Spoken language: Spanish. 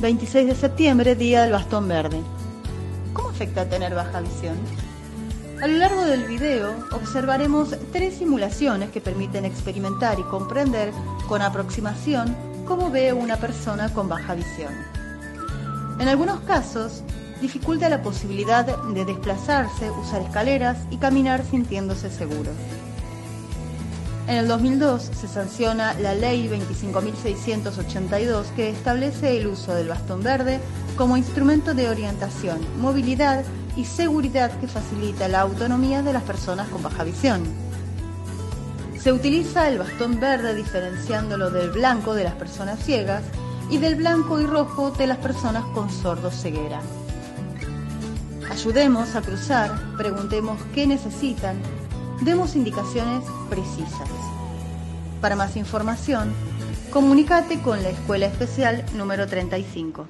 26 de septiembre, Día del Bastón Verde. ¿Cómo afecta tener baja visión? A lo largo del video observaremos tres simulaciones que permiten experimentar y comprender con aproximación cómo ve una persona con baja visión. En algunos casos, dificulta la posibilidad de desplazarse, usar escaleras y caminar sintiéndose seguro. En el 2002 se sanciona la Ley 25.682 que establece el uso del bastón verde como instrumento de orientación, movilidad y seguridad que facilita la autonomía de las personas con baja visión. Se utiliza el bastón verde diferenciándolo del blanco de las personas ciegas y del blanco y rojo de las personas con sordo ceguera. Ayudemos a cruzar, preguntemos qué necesitan, demos indicaciones precisas. Para más información, comunícate con la Escuela Especial número 35.